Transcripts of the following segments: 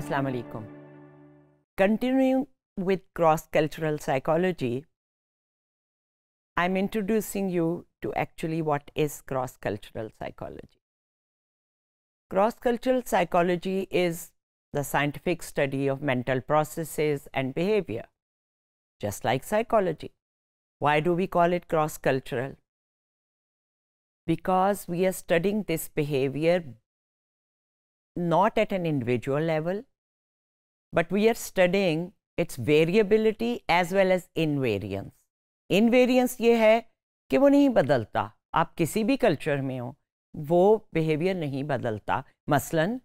Assalamu alaikum. Continuing with cross cultural psychology, I'm introducing you to actually what is cross cultural psychology. Cross cultural psychology is the scientific study of mental processes and behavior, just like psychology. Why do we call it cross cultural? Because we are studying this behavior not at an individual level, but we are studying its variability as well as invariance. Invariance ये है कि वो नहीं बदलता। आप किसी भी culture में हो वो बिहेवियर नहीं बदलता। मसलन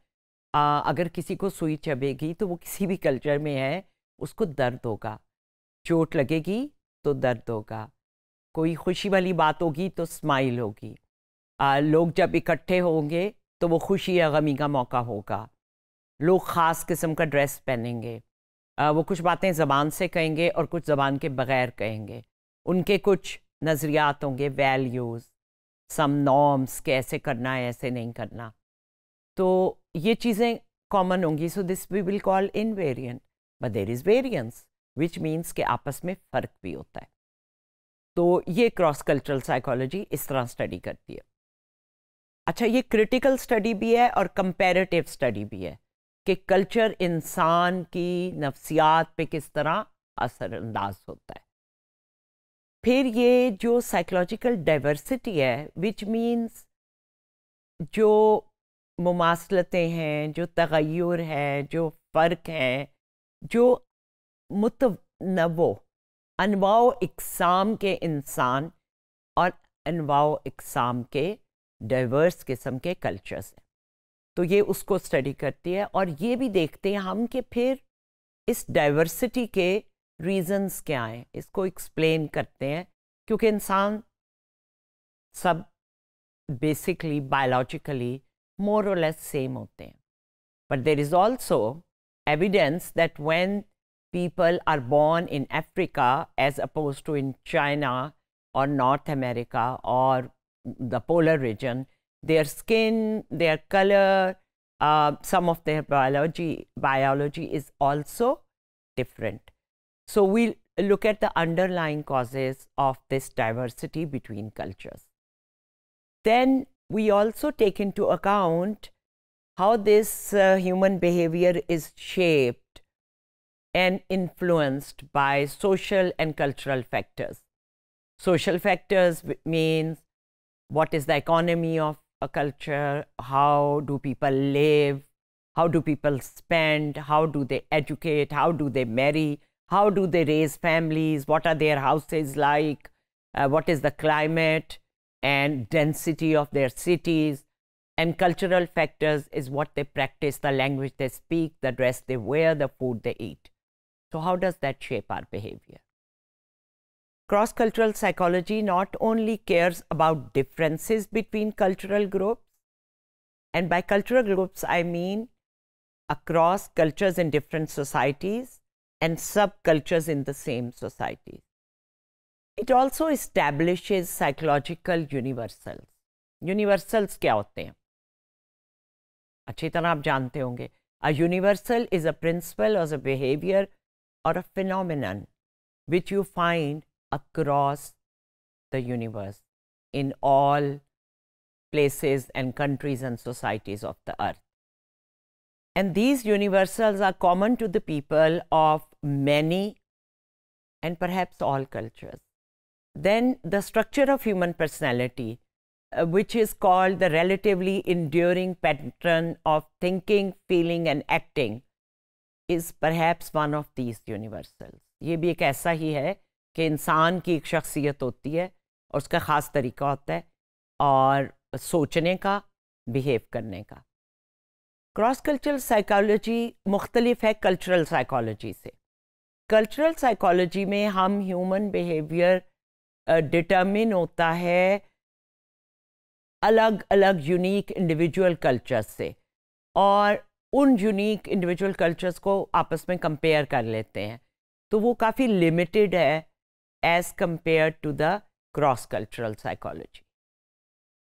आ, अगर किसी को सुई चबेगी तो वो किसी भी कल्चर में है उसको दर्द होगा। चोट लगेगी तो दर्द होगा। कोई खुशी वाली बात होगी तो स्माइल होगी। आ, लोग जब इकट्ठे होंगे तो वो खुशी या गमी का मौका होगा। लोग ख़ास किस्म का ड्रेस पहनेंगे। वो कुछ बातें ज़बान से कहेंगे और कुछ ज़बान के बगैर कहेंगे। उनके कुछ नज़रियात होंगे वैल्यूज़ सम नॉर्म्स के ऐसे करना है, ऐसे नहीं करना। तो ये चीज़ें कॉमन होंगी। So this we will call invariant but there is variance which means के आपस में फ़र्क भी होता है। तो ये क्रॉस कल्चरल साइकोलॉजी इस तरह स्टडी करती है। अच्छा ये क्रिटिकल स्टडी भी है और कंपेरेटिव स्टडी भी है। कि कल्चर इंसान की नफ्सियात पे किस तरह असरअंदाज होता है। फिर ये जो साइकोलॉजिकल डाइवर्सिटी है विच मीन्स जो मुमासलतें हैं, जो तगैर है, जो फ़र्क हैं, जो मुतनवो, अनवाओ इकसाम के इंसान और अनवाओ इकसाम के डाइवर्स किस्म के कल्चर्स हैं। तो ये उसको स्टडी करती है और ये भी देखते हैं हम कि फिर इस डाइवर्सिटी के रीजंस क्या हैं। इसको एक्सप्लेन करते हैं क्योंकि इंसान सब बेसिकली बायोलॉजिकली मोर और लेस सेम होते हैं। But there is also evidence that when people are born in Africa as opposed to in China or North America or the polar region, their skin, their color, uh, some of their biology biology is also different. So we'll look at the underlying causes of this diversity between cultures. Then we also take into account how this uh, human behavior is shaped and influenced by social and cultural factors. Social factors means what is the economy of a culture, how do people live, how do people spend, how do they educate, how do they marry, how do they raise families, what are their houses like, uh, what is the climate and density of their cities, and cultural factors is what they practice, the language they speak, the dress they wear, the food they eat. So, how does that shape our behavior? Cross cultural psychology not only cares about differences between cultural groups, and by cultural groups, I mean across cultures in different societies and subcultures in the same societies. It also establishes psychological universals. Universals क्या होते हैं अच्छी तरह आप जानते होंगे A universal is a principle or a behavior or a phenomenon which you find across the universe in all places and countries and societies of the earth. And these universals are common to the people of many and perhaps all cultures. Then the structure of human personality, uh, which is called the relatively enduring pattern of thinking, feeling, and acting, is perhaps one of these universals. ये भी एक ऐसा ही है कि इंसान की एक शख्सियत होती है और उसका ख़ास तरीका होता है और सोचने का बिहेव करने का। क्रॉस कल्चरल साइकोलॉजी मुख्तलिफ़ है कल्चरल साइकोलॉजी से। कल्चरल साइकोलॉजी में हम ह्यूमन बिहेवियर डिटर्मिन होता है अलग अलग यूनिक इंडिविजुअल कल्चर्स से और उन यूनिक इंडिविजुअल कल्चर्स को आपस में कंपेयर कर लेते हैं। तो वो काफ़ी लिमिटेड है as compared to the cross-cultural psychology.